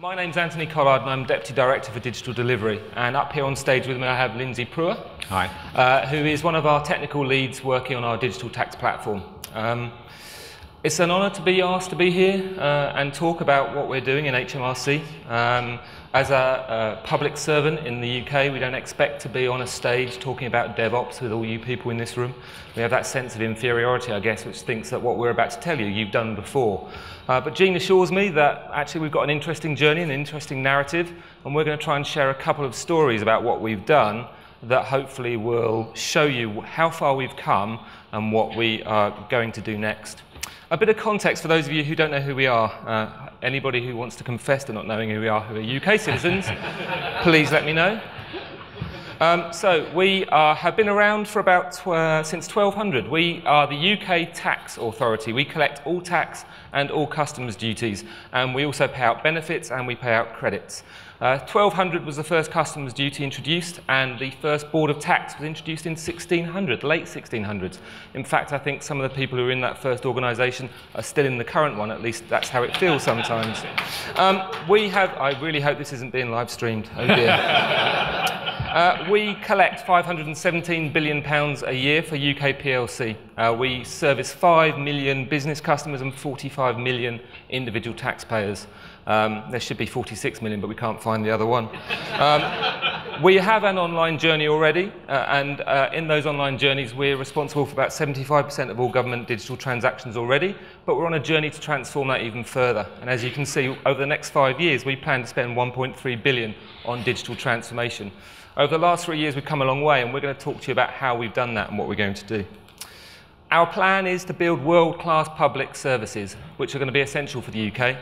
My name's Antony Collard and I'm Deputy Director for Digital Delivery. And up here on stage with me I have Lyndsay Prewer, Hi. uh, who is one of our technical leads working on our digital tax platform. Um, it's an honour to be asked to be here uh, and talk about what we're doing in HMRC. Um, as a, public servant in the UK, we don't expect to be on a stage talking about DevOps with all you people in this room. We have that sense of inferiority, I guess, which thinks that what we're about to tell you, you've done before. Uh, but Gene assures me that actually we've got an interesting journey, an interesting narrative, and we're going to try and share a couple of stories about what we've done that hopefully will show you how far we've come and what we are going to do next. A bit of context for those of you who don't know who we are. Uh, anybody who wants to confess to not knowing who we are, who are UK citizens, please let me know. Um, so we are, have been around for about tw- since 1200. We are the UK tax authority. We collect all tax and all customs duties, and we also pay out benefits and we pay out credits. Uh, 1200 was the first customs duty introduced, and the first board of tax was introduced in 1600, late 1600s. In fact, I think some of the people who were in that first organisation are still in the current one. At least that's how it feels sometimes. Um, we have. I really hope this isn't being live streamed. Oh dear. Uh, we collect 517 billion pounds a year for UK PLC. Uh, we service 5 million business customers and 45 million individual taxpayers. Um, there should be 46 million, but we can't find the other one. Um, we have an online journey already, uh, and uh, in those online journeys, we're responsible for about 75% of all government digital transactions already, but we're on a journey to transform that even further. And as you can see, over the next five years, we plan to spend 1.3 billion on digital transformation. Over the last three years, we've come a long way, and we're going to talk to you about how we've done that and what we're going to do. Our plan is to build world-class public services, which are going to be essential for the UK,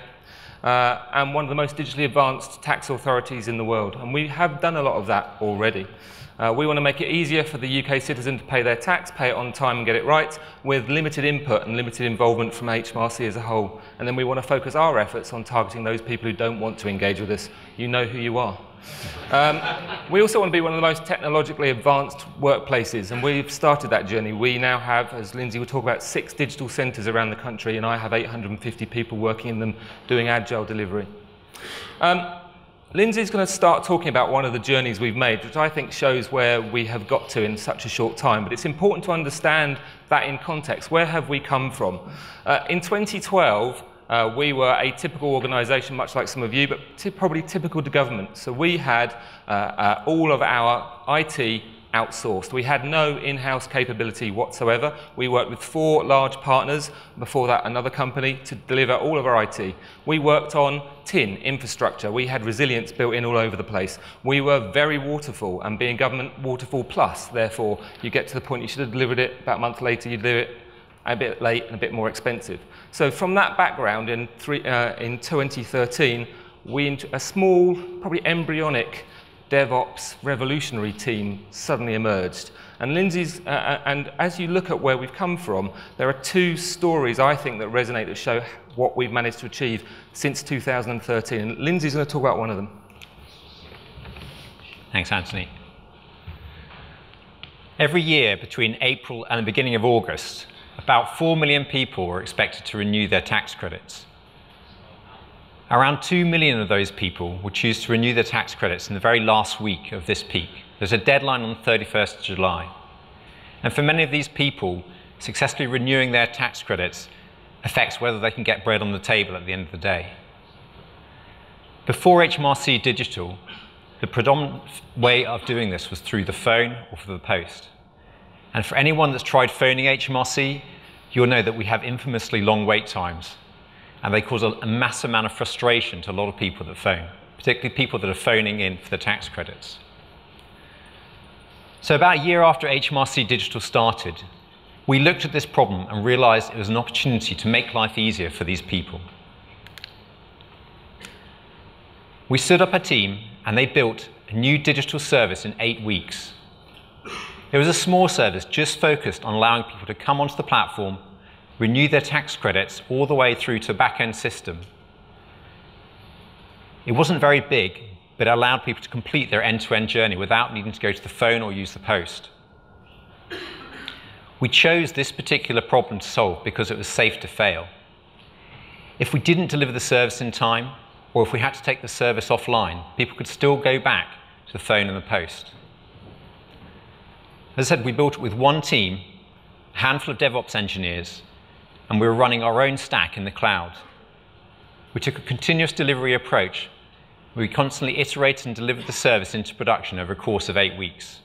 uh, and one of the most digitally advanced tax authorities in the world. And we have done a lot of that already. Uh, we want to make it easier for the UK citizen to pay their tax, pay it on time and get it right, with limited input and limited involvement from HMRC as a whole. And then we want to focus our efforts on targeting those people who don't want to engage with us. You know who you are. Um, we also want to be one of the most technologically advanced workplaces, and we've started that journey. We now have, as Lyndsay will talk about, six digital centres around the country, and I have 850 people working in them doing agile delivery. Um, Lyndsay's going to start talking about one of the journeys we've made, which I think shows where we have got to in such a short time. But it's important to understand that in context. Where have we come from? Uh, in 2012, uh, we were a typical organisation, much like some of you, but probably typical to government. So we had uh, uh, all of our IT outsourced. We had no in-house capability whatsoever. We worked with four large partners, before that another company, to deliver all of our IT. We worked on tin infrastructure. We had resilience built in all over the place. We were very waterfall, and being government waterfall plus, therefore, you get to the point you should have delivered it, about a month later you deliver it, a bit late and a bit more expensive. So from that background, in, three, uh, in 2013, we, a small, probably embryonic DevOps revolutionary team suddenly emerged. And Lyndsay's, uh, uh, and as you look at where we've come from, there are two stories I think that resonate that show what we've managed to achieve since 2013. And Lyndsay's going to talk about one of them. Thanks, Antony. Every year between April and the beginning of August, about 4 million people were expected to renew their tax credits. Around 2 million of those people will choose to renew their tax credits in the very last week of this peak. There's a deadline on the 31st of July. And for many of these people, successfully renewing their tax credits affects whether they can get bread on the table at the end of the day. Before HMRC Digital, the predominant way of doing this was through the phone or through the post. And for anyone that's tried phoning HMRC, you'll know that we have infamously long wait times and they cause a, a massive amount of frustration to a lot of people that phone, particularly people that are phoning in for the tax credits. So about a year after HMRC Digital started, we looked at this problem and realized it was an opportunity to make life easier for these people. We stood up a team and they built a new digital service in eight weeks. It was a small service just focused on allowing people to come onto the platform renew their tax credits all the way through to back-end system. It wasn't very big, but it allowed people to complete their end-to-end journey without needing to go to the phone or use the post. We chose this particular problem to solve because it was safe to fail. If we didn't deliver the service in time, or if we had to take the service offline, people could still go back to the phone and the post. As I said, we built it with one team, a handful of DevOps engineers, and we were running our own stack in the cloud. We took a continuous delivery approach. We constantly iterated and delivered the service into production over a course of eight weeks.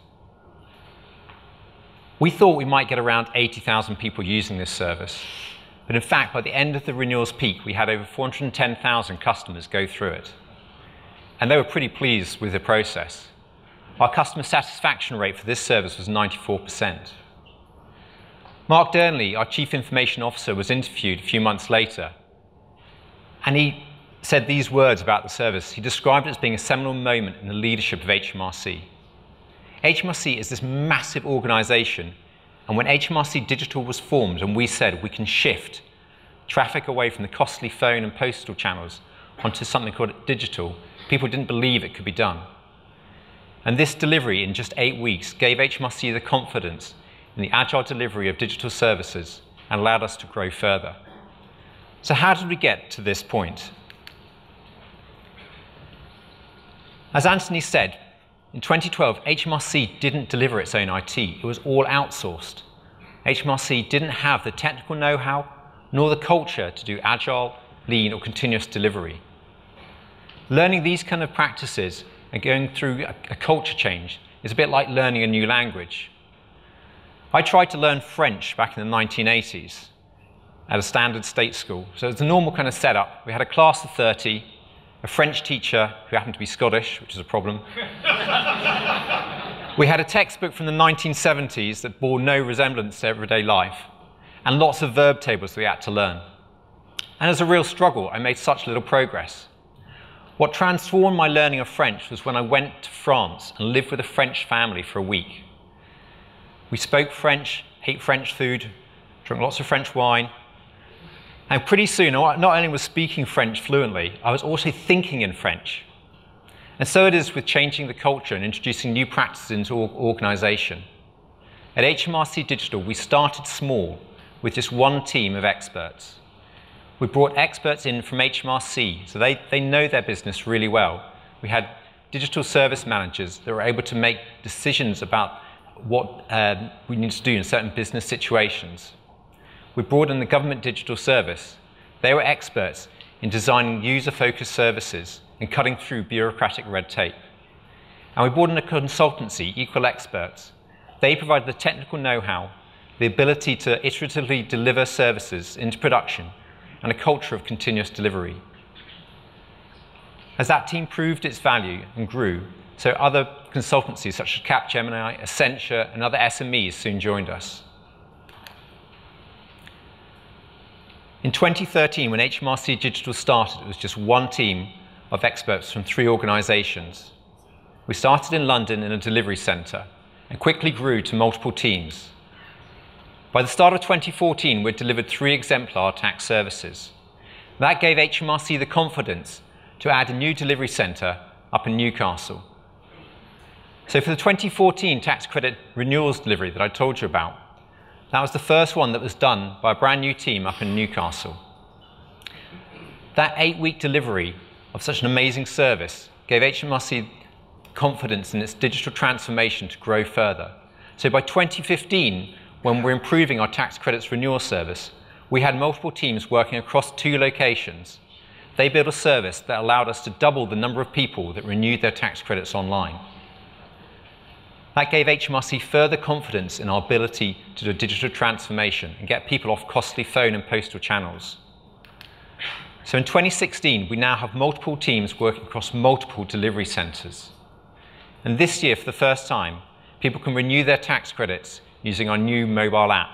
We thought we might get around 80,000 people using this service. But in fact, by the end of the renewals peak, we had over 410,000 customers go through it. And they were pretty pleased with the process. Our customer satisfaction rate for this service was 94%. Mark Dearnley, our Chief Information Officer, was interviewed a few months later. And he said these words about the service. He described it as being a seminal moment in the leadership of HMRC. HMRC is this massive organization, and when HMRC Digital was formed and we said we can shift traffic away from the costly phone and postal channels onto something called digital, people didn't believe it could be done. And this delivery in just eight weeks gave HMRC the confidence in the agile delivery of digital services and allowed us to grow further. So how did we get to this point? As Antony said, in 2012, HMRC didn't deliver its own IT. It was all outsourced. HMRC didn't have the technical know-how nor the culture to do agile, lean, or continuous delivery. Learning these kind of practices and going through a, a culture change is a bit like learning a new language. I tried to learn French back in the 1980s at a standard state school. So it's a normal kind of setup. We had a class of 30, a French teacher who happened to be Scottish, which is a problem. we had a textbook from the 1970s that bore no resemblance to everyday life, and lots of verb tables we had to learn. And as a real struggle, I made such little progress. What transformed my learning of French was when I went to France and lived with a French family for a week. We spoke French, ate French food, drank lots of French wine, and pretty soon, not only was speaking French fluently, I was also thinking in French. And so it is with changing the culture and introducing new practices into organization. At HMRC Digital, we started small with just one team of experts. We brought experts in from HMRC, so they, they know their business really well. We had digital service managers that were able to make decisions about what uh, we need to do in certain business situations we brought in the government digital service. They were experts in designing user-focused services and cutting through bureaucratic red tape. And we brought in a consultancy, Equal Experts. They provide the technical know-how, the ability to iteratively deliver services into production, and a culture of continuous delivery. As that team proved its value and grew, so other consultancies such as Capgemini, Accenture, and other SMEs soon joined us. In 2013, when HMRC Digital started, it was just one team of experts from three organizations. We started in London in a delivery center and quickly grew to multiple teams. By the start of 2014, we'd delivered three exemplar tax services. That gave HMRC the confidence to add a new delivery center up in Newcastle. So for the 2014 tax credit renewals delivery that I told you about, that was the first one that was done by a brand new team up in Newcastle. That eight week delivery of such an amazing service gave HMRC confidence in its digital transformation to grow further. So by 2015, when we're improving our tax credits renewal service, we had multiple teams working across two locations. They built a service that allowed us to double the number of people that renewed their tax credits online. That gave HMRC further confidence in our ability to do digital transformation and get people off costly phone and postal channels. So in 2016, we now have multiple teams working across multiple delivery centres. And this year, for the first time, people can renew their tax credits using our new mobile app.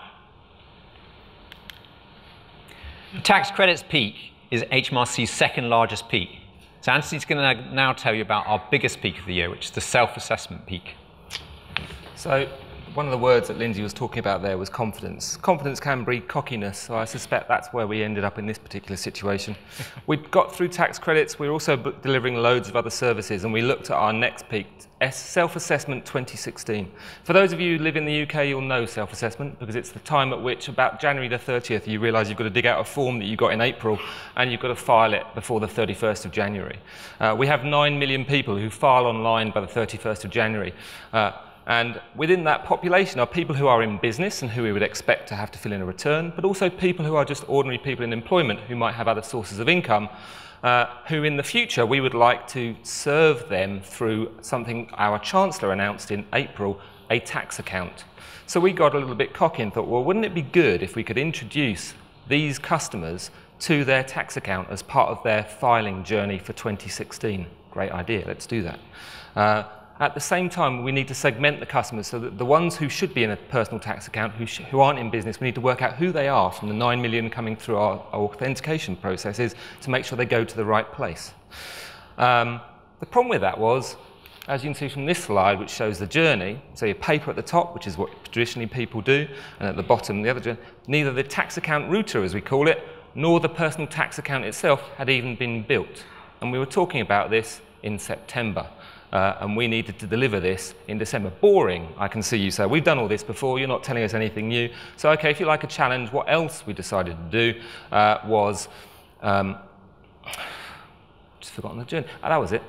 The tax credits peak is HMRC's second largest peak. So Antony's going to now tell you about our biggest peak of the year, which is the self-assessment peak. So one of the words that Lyndsay was talking about there was confidence. Confidence can breed cockiness, so I suspect that's where we ended up in this particular situation. we got through tax credits, we are also delivering loads of other services, and we looked at our next peak, Self-Assessment 2016. For those of you who live in the UK, you'll know self-assessment because it's the time at which, about January the 30th, you realise you've got to dig out a form that you got in April and you've got to file it before the 31st of January. Uh, we have 9 million people who file online by the 31st of January. Uh, and within that population are people who are in business and who we would expect to have to fill in a return, but also people who are just ordinary people in employment who might have other sources of income, uh, who in the future we would like to serve them through something our Chancellor announced in April, a tax account. So we got a little bit cocky and thought, well, wouldn't it be good if we could introduce these customers to their tax account as part of their filing journey for 2016? Great idea, let's do that. Uh, at the same time, we need to segment the customers so that the ones who should be in a personal tax account, who, who aren't in business, we need to work out who they are from the 9 million coming through our, our authentication processes to make sure they go to the right place. Um, the problem with that was, as you can see from this slide, which shows the journey, so your paper at the top, which is what traditionally people do, and at the bottom, the other journey, neither the tax account router, as we call it, nor the personal tax account itself had even been built. And we were talking about this in September. Uh, and we needed to deliver this in December. Boring, I can see you say. We've done all this before, you're not telling us anything new. So, okay, if you like a challenge, what else we decided to do uh, was, um, just forgotten the journey. Oh, that was it.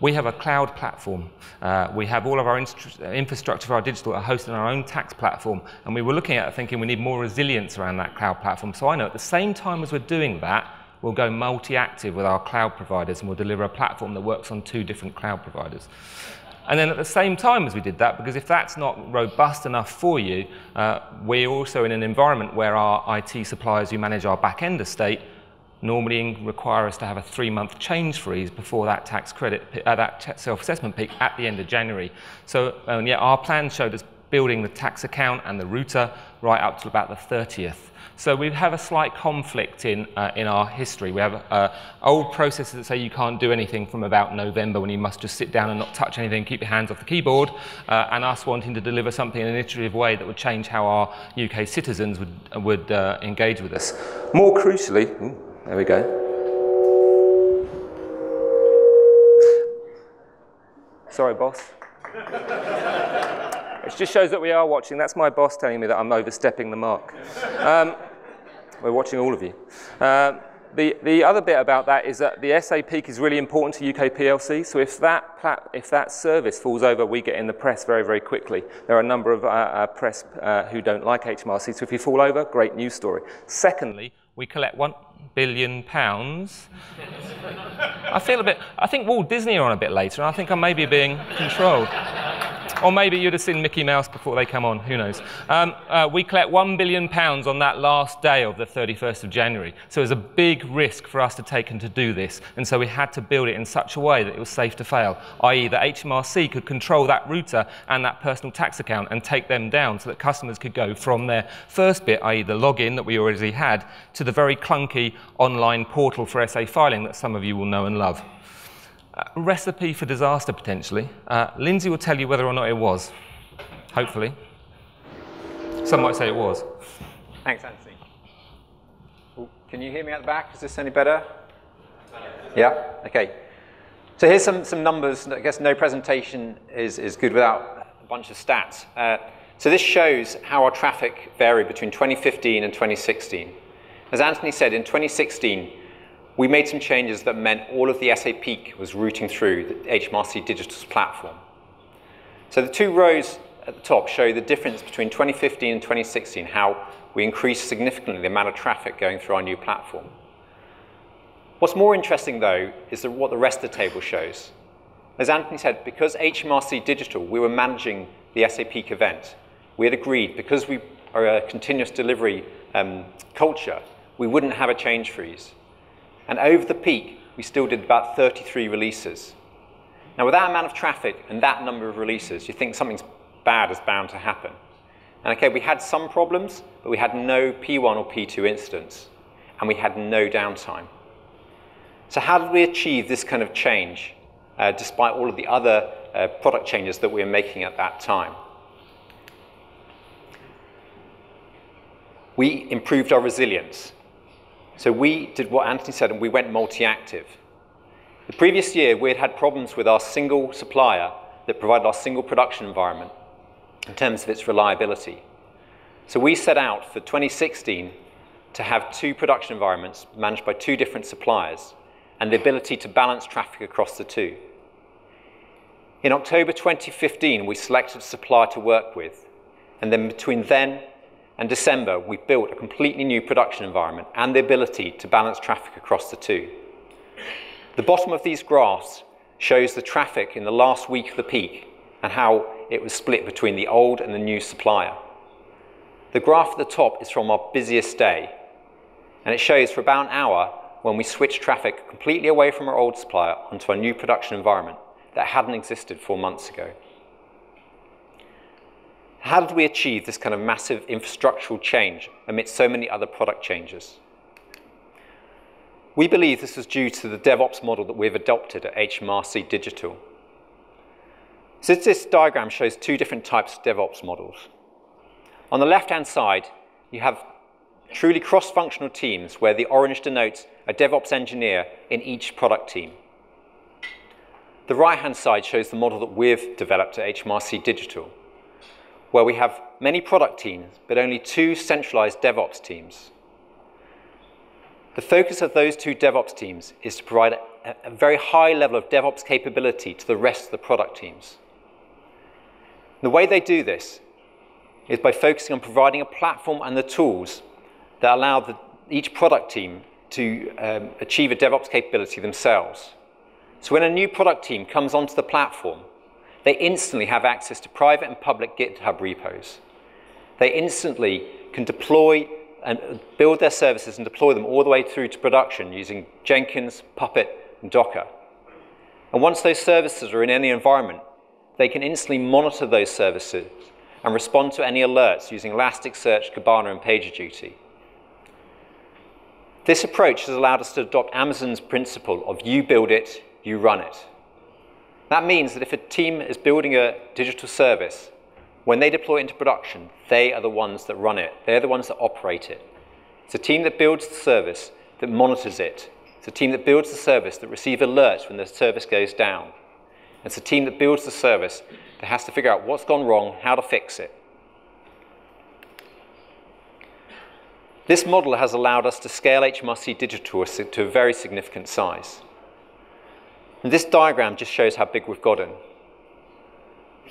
We have a cloud platform. Uh, we have all of our infrastructure for our digital hosted on our own tax platform. And we were looking at it thinking we need more resilience around that cloud platform. So I know at the same time as we're doing that, we'll go multi-active with our cloud providers and we'll deliver a platform that works on two different cloud providers. And then at the same time as we did that, because if that's not robust enough for you, uh, we're also in an environment where our IT suppliers who manage our back-end estate normally require us to have a three-month change freeze before that tax credit, uh, that self-assessment peak at the end of January. So um, yeah, our plan showed us building the tax account and the router right up to about the 30th. So we have a slight conflict in, uh, in our history. We have uh, old processes that say you can't do anything from about November when you must just sit down and not touch anything, keep your hands off the keyboard, uh, and us wanting to deliver something in an iterative way that would change how our UK citizens would, would uh, engage with us. More crucially, ooh, there we go. Sorry, boss. It just shows that we are watching. That's my boss telling me that I'm overstepping the mark. Um, we're watching all of you. Uh, the, the other bit about that is that the SA peak is really important to UK PLC. So if that, plat, if that service falls over, we get in the press very, very quickly. There are a number of uh, uh, press uh, who don't like HMRC. So if you fall over, great news story. Secondly, we collect one billion pounds. I feel a bit, I think Walt Disney are on a bit later, and I think I may be being controlled. Or maybe you'd have seen Mickey Mouse before they come on, who knows. Um, uh, we collect £1 billion on that last day of the 31st of January. So it was a big risk for us to take and to do this. And so we had to build it in such a way that it was safe to fail, i.e. that HMRC could control that router and that personal tax account and take them down so that customers could go from their first bit, i.e. the login that we already had, to the very clunky online portal for SA filing that some of you will know and love recipe for disaster, potentially. Uh, Lindsay will tell you whether or not it was, hopefully. Some might say it was. Thanks, Antony. Ooh, can you hear me at the back? Is this any better? Yeah? Okay. So here's some, some numbers. I guess no presentation is, is good without a bunch of stats. Uh, so this shows how our traffic varied between 2015 and 2016. As Antony said, in 2016, we made some changes that meant all of the SA peak was routing through the HMRC Digital's platform. So the two rows at the top show the difference between 2015 and 2016, how we increased significantly the amount of traffic going through our new platform. What's more interesting, though, is what the rest of the table shows. As Antony said, because HMRC Digital, we were managing the SA peak event, we had agreed, because we are a continuous delivery um, culture, we wouldn't have a change freeze. And over the peak, we still did about 33 releases. Now, with that amount of traffic and that number of releases, you think something's bad is bound to happen. And okay, we had some problems, but we had no P1 or P2 incidents, and we had no downtime. So how did we achieve this kind of change, uh, despite all of the other uh, product changes that we were making at that time? we improved our resilience. So we did what Antony said and we went multi-active. The previous year, we had had problems with our single supplier that provided our single production environment in terms of its reliability. So we set out for 2016 to have two production environments managed by two different suppliers and the ability to balance traffic across the two. In October 2015, we selected a supplier to work with, and then between then and December, we built a completely new production environment and the ability to balance traffic across the two. The bottom of these graphs shows the traffic in the last week of the peak and how it was split between the old and the new supplier. The graph at the top is from our busiest day, and it shows for about an hour when we switched traffic completely away from our old supplier onto our new production environment that hadn't existed four months ago. How did we achieve this kind of massive infrastructural change amidst so many other product changes? We believe this was due to the DevOps model that we've adopted at HMRC Digital. So this diagram shows two different types of DevOps models. On the left-hand side, you have truly cross-functional teams where the orange denotes a DevOps engineer in each product team. The right-hand side shows the model that we've developed at HMRC Digital, where we have many product teams, but only two centralized DevOps teams. The focus of those two DevOps teams is to provide a, a, very high level of DevOps capability to the rest of the product teams. The way they do this is by focusing on providing a platform and the tools that allow the, each product team to um, achieve a DevOps capability themselves. So when a new product team comes onto the platform, they instantly have access to private and public GitHub repos. They instantly can deploy and build their services and deploy them all the way through to production using Jenkins, Puppet, and Docker. And once those services are in any environment, they can instantly monitor those services and respond to any alerts using Elasticsearch, Kibana, and PagerDuty. This approach has allowed us to adopt Amazon's principle of you build it, you run it. That means that if a team is building a digital service, when they deploy it into production, they are the ones that run it. They're the ones that operate it. It's a team that builds the service, that monitors it. It's a team that builds the service, that receives alerts when the service goes down. It's a team that builds the service that has to figure out what's gone wrong, how to fix it. This model has allowed us to scale HMRC Digital to a very significant size. And this diagram just shows how big we've gotten.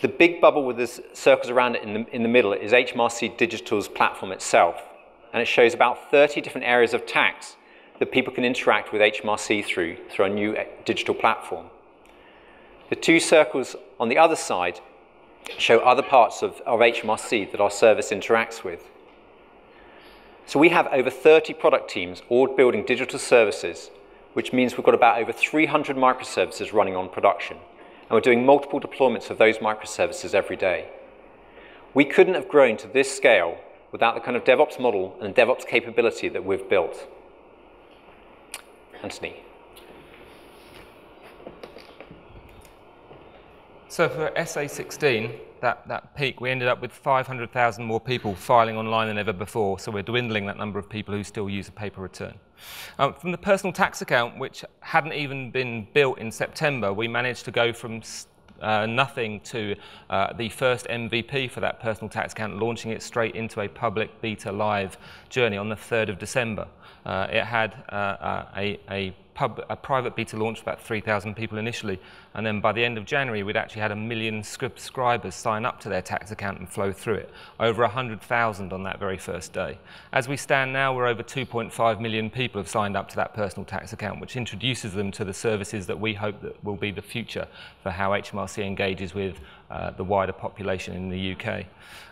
The big bubble with the circles around it in the, in the middle is HMRC Digital's platform itself. And it shows about 30 different areas of tax that people can interact with HMRC through, through our new eh, digital platform. The two circles on the other side show other parts of, of HMRC that our service interacts with. So we have over 30 product teams all building digital services, which means we've got about over 300 microservices running on production and we're doing multiple deployments of those microservices every day. We couldn't have grown to this scale without the kind of DevOps model and DevOps capability that we've built. Antony. So for SA16, that, that peak, we ended up with 500,000 more people filing online than ever before. So we're dwindling that number of people who still use a paper return. Um, from the personal tax account, which hadn't even been built in September, we managed to go from uh, nothing to uh, the first MVP for that personal tax account, launching it straight into a public beta live journey on the 3rd of December. Uh, it had uh, uh, a, a pub, a private beta launched about 3,000 people initially, and then by the end of January, we'd actually had a million subscribers sign up to their tax account and flow through it, over 100,000 on that very first day. As we stand now, we're over 2.5 million people have signed up to that personal tax account, which introduces them to the services that we hope that will be the future for how HMRC engages with uh, the wider population in the UK.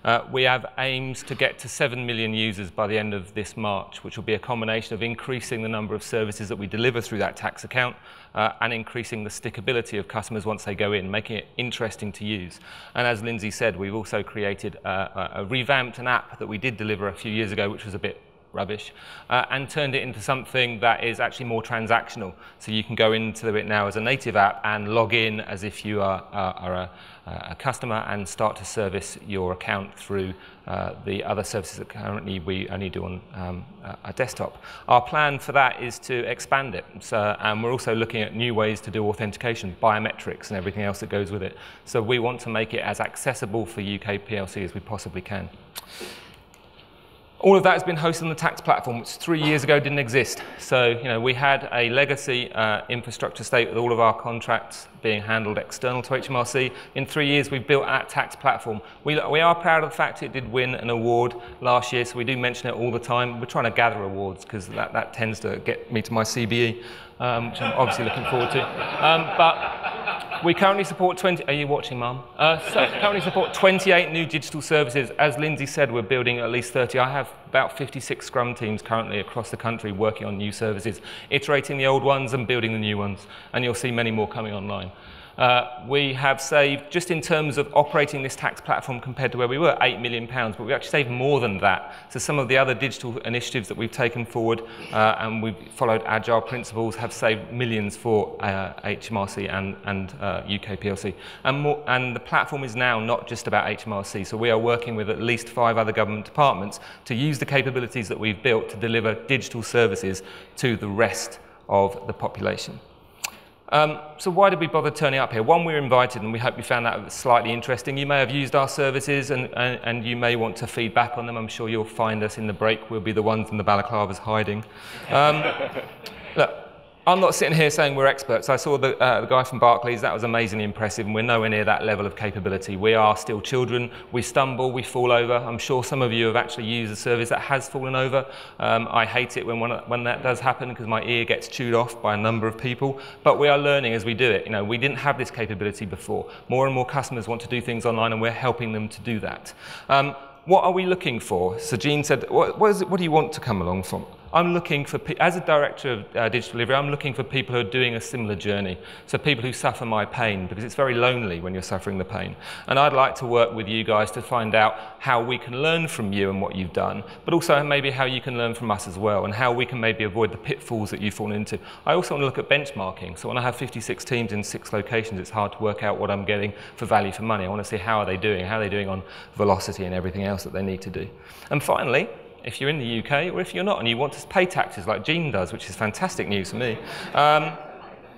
Uh, we have aims to get to 7 million users by the end of this March, which will be a combination of increasing the number of services that we deliver through that tax account uh, and increasing the stickability of customers once they go in, making it interesting to use. And as Lyndsay said, we've also created a, a revamped an app that we did deliver a few years ago, which was a bit rubbish, uh, and turned it into something that is actually more transactional. So you can go into it now as a native app and log in as if you are, uh, are a, a, customer and start to service your account through uh, the other services that currently we only do on um, a desktop. Our plan for that is to expand it. So, and we're also looking at new ways to do authentication, biometrics and everything else that goes with it. So we want to make it as accessible for UK PLC as we possibly can. All of that has been hosted on the tax platform, which three years ago didn't exist. So, you know, we had a legacy uh, infrastructure state with all of our contracts being handled external to HMRC. In three years, we've built our tax platform. We, we are proud of the fact it did win an award last year, so we do mention it all the time. We're trying to gather awards because that, that tends to get me to my CBE, um, which I'm obviously looking forward to. Um, but we currently support 20, are you watching, Mum? Uh, so currently support 28 new digital services. As Lyndsay said, we're building at least 30. I have about 56 Scrum teams currently across the country working on new services, iterating the old ones and building the new ones. And you'll see many more coming online. Uh, we have saved, just in terms of operating this tax platform compared to where we were, £8 million, but we've actually saved more than that. So some of the other digital initiatives that we've taken forward uh, and we've followed agile principles have saved millions for uh, HMRC and, and UK uh, PLC. And, more, and the platform is now not just about HMRC, so we are working with at least five other government departments to use the capabilities that we've built to deliver digital services to the rest of the population. Um, so why did we bother turning up here? One, we were invited and we hope you found that slightly interesting. You may have used our services and, and, and, you may want to feed back on them. I'm sure you'll find us in the break. We'll be the ones in the balaclavas hiding. Um, look, I'm not sitting here saying we're experts. I saw the, uh, the, guy from Barclays, that was amazingly impressive, and we're nowhere near that level of capability. We are still children. We stumble, we fall over. I'm sure some of you have actually used a service that has fallen over. Um, I hate it when, one, when that does happen because my ear gets chewed off by a number of people, but we are learning as we do it. You know, we didn't have this capability before. More and more customers want to do things online, and we're helping them to do that. Um, what are we looking for? So Gene said, what, what, it, what do you want to come along from? I'm looking for, as a director of uh, digital delivery, I'm looking for people who are doing a similar journey. So people who suffer my pain, because it's very lonely when you're suffering the pain. And I'd like to work with you guys to find out how we can learn from you and what you've done, but also maybe how you can learn from us as well, and how we can maybe avoid the pitfalls that you've fallen into. I also want to look at benchmarking. So when I have 56 teams in six locations, it's hard to work out what I'm getting for value for money. I want to see how are they doing, how are they doing on velocity and everything else that they need to do. And finally, if you're in the UK or if you're not and you want to pay taxes like Gene does, which is fantastic news for me, um,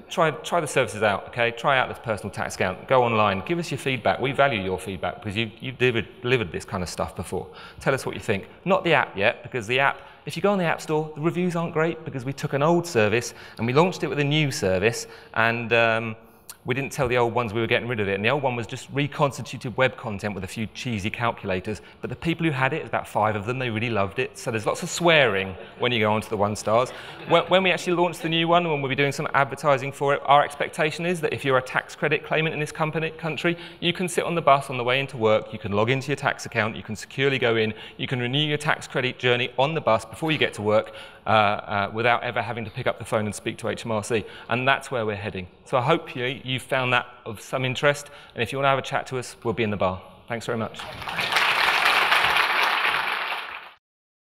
try, try the services out, okay? Try out this personal tax account. Go online. Give us your feedback. We value your feedback because you, you've delivered, delivered this kind of stuff before. Tell us what you think. Not the app yet because the app, if you go on the App Store, the reviews aren't great because we took an old service and we launched it with a new service and um, we didn't tell the old ones we were getting rid of it. And the old one was just reconstituted web content with a few cheesy calculators. But the people who had it, about five of them, they really loved it. So there's lots of swearing when you go onto the one stars. When, when we actually launch the new one, when we'll be doing some advertising for it, our expectation is that if you're a tax credit claimant in this company, country, you can sit on the bus on the way into work, you can log into your tax account, you can securely go in, you can renew your tax credit journey on the bus before you get to work uh, uh, without ever having to pick up the phone and speak to HMRC. And that's where we're heading. So I hope you, you found that of some interest. And if you want to have a chat to us, we'll be in the bar. Thanks very much.